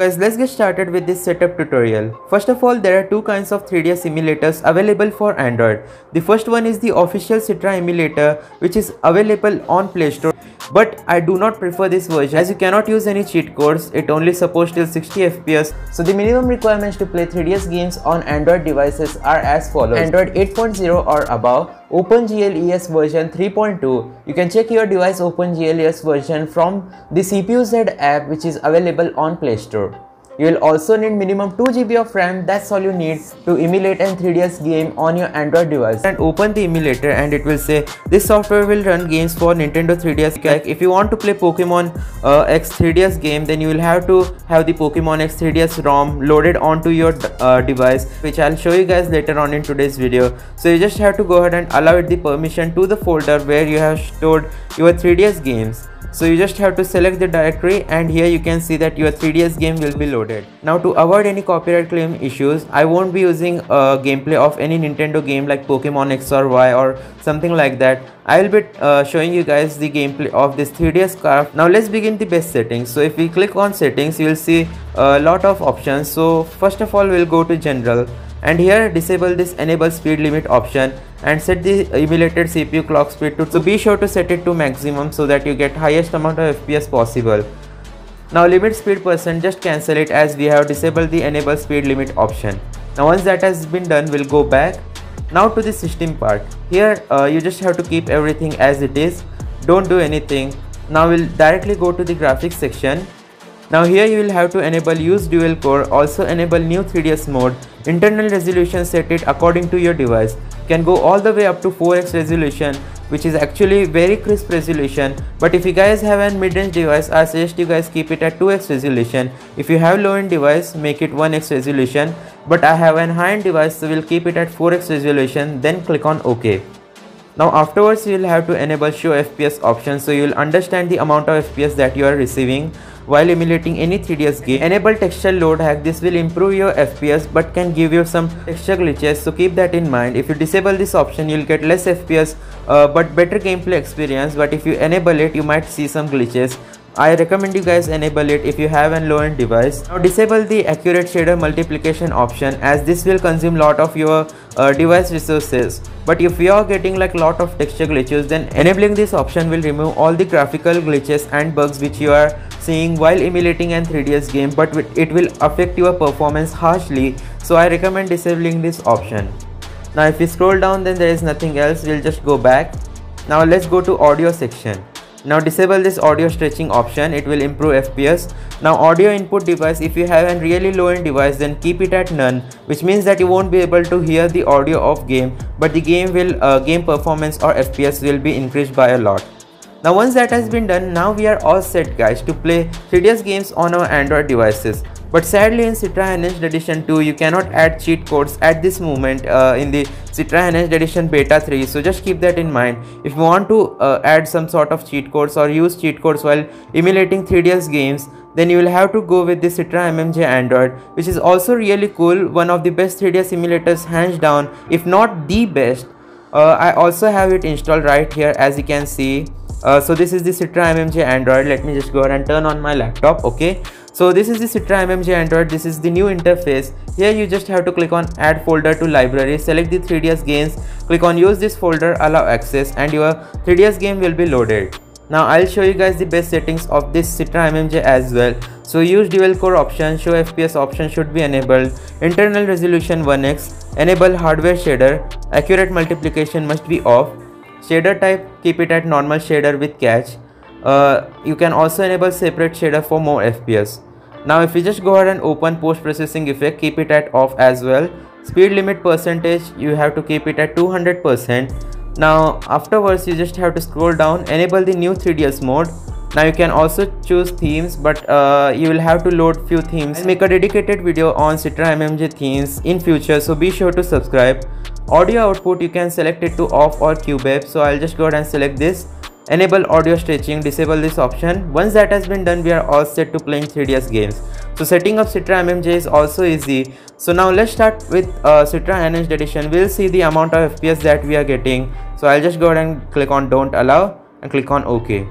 Guys, let's get started with this setup tutorial. First of all, there are two kinds of 3ds emulators available for Android. The first one is the official Citra emulator which is available on Play Store. But I do not prefer this version as you cannot use any cheat codes, it only supports till 60 fps. So the minimum requirements to play 3ds games on Android devices are as follows. Android 8.0 or above, OpenGL ES version 3.2. You can check your device OpenGL ES version from the CPU-Z app which is available on Play Store. You will also need minimum 2GB of RAM, that's all you need to emulate an 3DS game on your Android device. And open the emulator and it will say this software will run games for Nintendo 3DS. Like if you want to play Pokemon uh, X 3DS game then you will have to have the Pokemon X 3DS ROM loaded onto your uh, device which I'll show you guys later on in today's video. So you just have to go ahead and allow it the permission to the folder where you have stored your 3DS games so you just have to select the directory and here you can see that your 3ds game will be loaded. Now to avoid any copyright claim issues i won't be using a gameplay of any nintendo game like pokemon x or y or something like that. I will be uh, showing you guys the gameplay of this 3ds craft. Now let's begin the best settings. So if we click on settings you will see a lot of options. So first of all we'll go to general and here disable this enable speed limit option and set the emulated CPU clock speed to so be sure to set it to maximum so that you get highest amount of FPS possible. Now limit speed percent just cancel it as we have disabled the enable speed limit option. Now once that has been done we'll go back. Now to the system part. Here uh, you just have to keep everything as it is. Don't do anything. Now we'll directly go to the graphics section now here you will have to enable use dual core, also enable new 3ds mode, internal resolution set it according to your device, can go all the way up to 4x resolution which is actually very crisp resolution. But if you guys have a mid-range device I suggest you guys keep it at 2x resolution. If you have low-end device make it 1x resolution. But I have an high-end device so we'll keep it at 4x resolution then click on OK. Now afterwards you will have to enable show FPS option so you will understand the amount of FPS that you are receiving while emulating any 3ds game. Enable texture load hack. This will improve your FPS but can give you some texture glitches so keep that in mind. If you disable this option you'll get less FPS uh, but better gameplay experience but if you enable it you might see some glitches. I recommend you guys enable it if you have a low-end device. Now disable the accurate shader multiplication option as this will consume lot of your uh, device resources. But if you are getting like lot of texture glitches then enabling this option will remove all the graphical glitches and bugs which you are seeing while emulating an 3ds game but it will affect your performance harshly so I recommend disabling this option. Now if we scroll down then there is nothing else we'll just go back. Now let's go to audio section. Now disable this audio stretching option, it will improve FPS. Now audio input device, if you have a really low end device then keep it at none which means that you won't be able to hear the audio of game but the game will uh, game performance or FPS will be increased by a lot. Now once that has been done, now we are all set guys to play 3DS games on our Android devices. But sadly in Citra Enhanced Edition 2 you cannot add cheat codes at this moment uh, in the Citra Enhanced Edition Beta 3 so just keep that in mind. If you want to uh, add some sort of cheat codes or use cheat codes while emulating 3DS games then you will have to go with the Citra MMJ Android which is also really cool one of the best 3DS emulators hands down if not the best. Uh, I also have it installed right here as you can see. Uh, so this is the Citra MMJ Android let me just go ahead and turn on my laptop okay so this is the Citra MMJ Android. This is the new interface. Here you just have to click on add folder to library, select the 3ds games, click on use this folder, allow access and your 3ds game will be loaded. Now I'll show you guys the best settings of this Citra MMJ as well. So use dual core option, show FPS option should be enabled, internal resolution 1x, enable hardware shader, accurate multiplication must be off, shader type keep it at normal shader with cache, uh, you can also enable separate shader for more FPS. Now if you just go ahead and open post processing effect keep it at off as well. Speed limit percentage you have to keep it at 200%. Now afterwards you just have to scroll down enable the new 3ds mode. Now you can also choose themes but uh, you will have to load few themes. I'll make a dedicated video on Citra MMJ themes in future so be sure to subscribe. Audio output you can select it to off or cubeb so I'll just go ahead and select this. Enable audio stretching disable this option. Once that has been done we are all set to playing 3ds games. So setting up citra mmj is also easy. So now let's start with uh, citra enhanced edition. We'll see the amount of fps that we are getting. So i'll just go ahead and click on don't allow and click on ok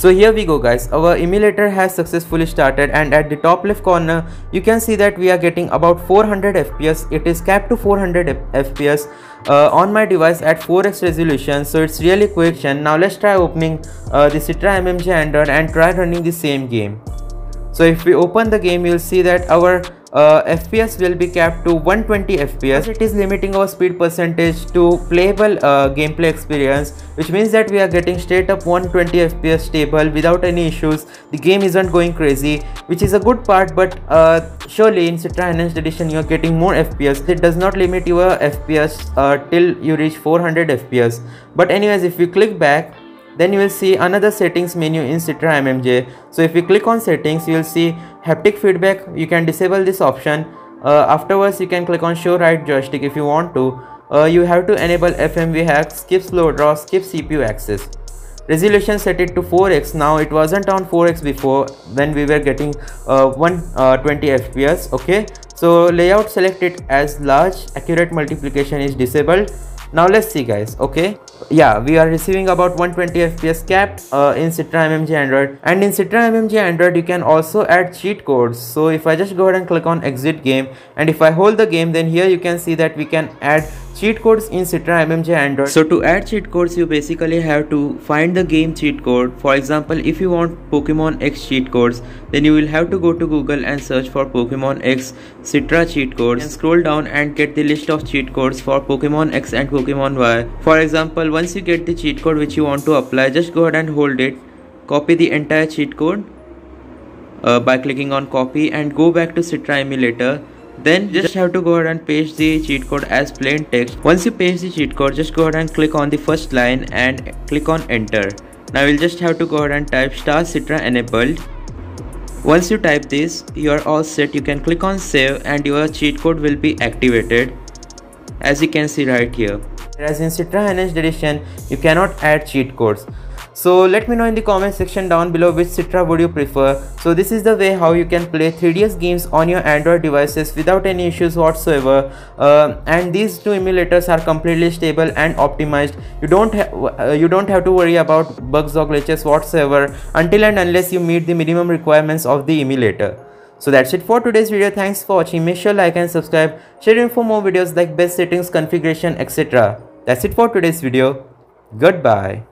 So here we go guys, our emulator has successfully started and at the top left corner you can see that we are getting about 400 fps, it is capped to 400 fps uh, on my device at 4x resolution. So it's really quick and now let's try opening uh, the Citra MMJ Android and try running the same game. So if we open the game you'll see that our uh, FPS will be capped to 120 FPS. It is limiting our speed percentage to playable uh, gameplay experience which means that we are getting straight up 120 FPS stable without any issues. The game isn't going crazy which is a good part but uh, surely in Citra Enhanced Edition you are getting more FPS. It does not limit your FPS uh, till you reach 400 FPS. But anyways if you click back then you will see another settings menu in Citra MMJ. So if you click on settings, you will see haptic feedback. You can disable this option. Uh, afterwards, you can click on show right joystick if you want to. Uh, you have to enable FMV hack, skip slow draw, skip CPU access. Resolution set it to 4x. Now it wasn't on 4x before when we were getting uh, 120 uh, FPS. Okay. So layout select it as large. Accurate multiplication is disabled now let's see guys okay yeah we are receiving about 120 fps cap uh, in citra mmj android and in citra mmj android you can also add cheat codes so if i just go ahead and click on exit game and if i hold the game then here you can see that we can add cheat codes in Citra MMJ Android. So to add cheat codes you basically have to find the game cheat code. For example if you want Pokemon X cheat codes then you will have to go to Google and search for Pokemon X Citra cheat codes and scroll down and get the list of cheat codes for Pokemon X and Pokemon Y. For example once you get the cheat code which you want to apply just go ahead and hold it. Copy the entire cheat code uh, by clicking on copy and go back to Citra emulator. Then just have to go ahead and paste the cheat code as plain text. Once you paste the cheat code just go ahead and click on the first line and click on enter. Now you'll just have to go ahead and type star citra enabled. Once you type this you are all set. You can click on save and your cheat code will be activated. As you can see right here whereas in citra enhanced edition you cannot add cheat codes so let me know in the comment section down below which Citra would you prefer. So this is the way how you can play 3DS games on your Android devices without any issues whatsoever. Uh, and these two emulators are completely stable and optimized. You don't uh, you don't have to worry about bugs or glitches whatsoever until and unless you meet the minimum requirements of the emulator. So that's it for today's video. Thanks for watching. Make sure like and subscribe. Share for more videos like best settings, configuration, etc. That's it for today's video. Goodbye.